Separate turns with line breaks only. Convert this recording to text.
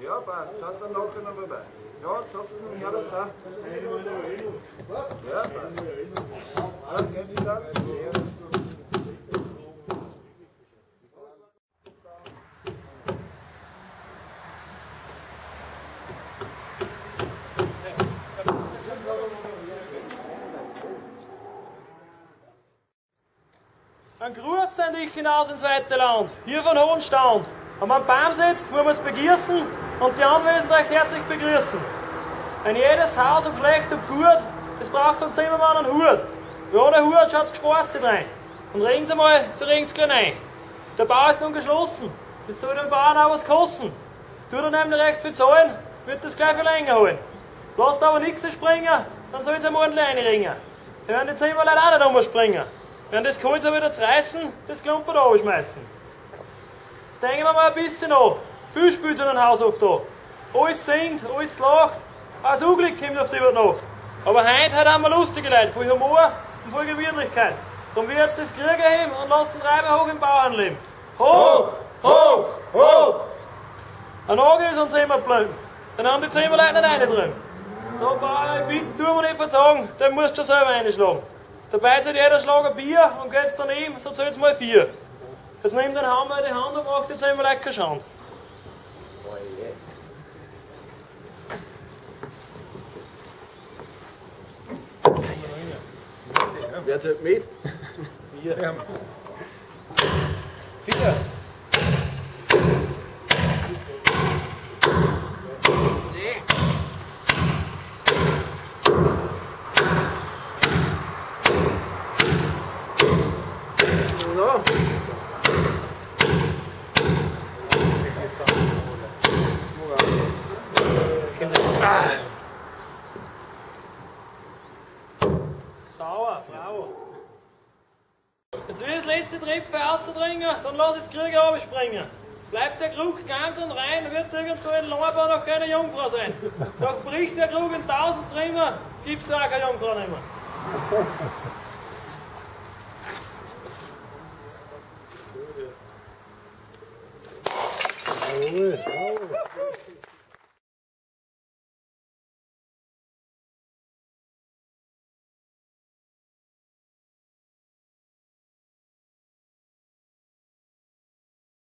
Ja, passt. Schaut dann noch vorbei. Ja, sagst du mir, ja, da.
Ein Gruß an dich hinaus ins weite Land, hier von Hohenstand. Wenn man einen Baum setzt, muss man es begießen und die Anwesenden recht herzlich begrüßen. Ein jedes Haus, ob schlecht, ob gut, es braucht zum Zimmermann einen Hut. Weil ohne Hut schaut es gespaßt rein. Und regen Sie mal, so regen Sie gleich rein. Der Bau ist nun geschlossen. Das soll dem Bauern auch was kosten. Tut er nämlich recht viel zahlen, wird das gleich viel länger holen. Lasst aber nichts springen, dann soll es am ordentlich reinringen. Wir werden die Zimmerleute auch nicht umspringen. Wenn das Kohl so wieder zerreißen, das Klumpert schmeißen. Jetzt denken wir mal ein bisschen an. Viel spielt so ein Haus oft da. Alles singt, alles lacht, auch das Unglück kommt auf die über Nacht. Aber heute, heute haben wir lustige Leute, voll Humor und voll Gewöhnlichkeit. Darum wir jetzt das Krieg heben und lassen Reiber hoch im Bauernleben. Hoch, hoch, hoch! Ein Auge ist uns immer geblieben. Dann haben die Zimmerleute nicht eine drin. Da Bauer, ich bitte, tu mir nicht verzagen, den musst du selber einschlagen. Dabei zählt jeder Schlag ein Bier und geht's daneben, so zählt's mal vier. Jetzt nimmt den Hammer in die Hand und macht jetzt einmal lecker Schand.
Wer zählt mit?
Vier.
Vier. So.
Frau. Jetzt will ich das letzte Treppe rauszudringen, dann lass ich das Krieger abspringen. Bleibt der Krug ganz und rein, wird irgendwo in Lorbeer noch keine Jungfrau sein. Doch bricht der Krug in tausend Trümmer, gibt's da auch keine Jungfrau mehr.
Jawohl, jawohl.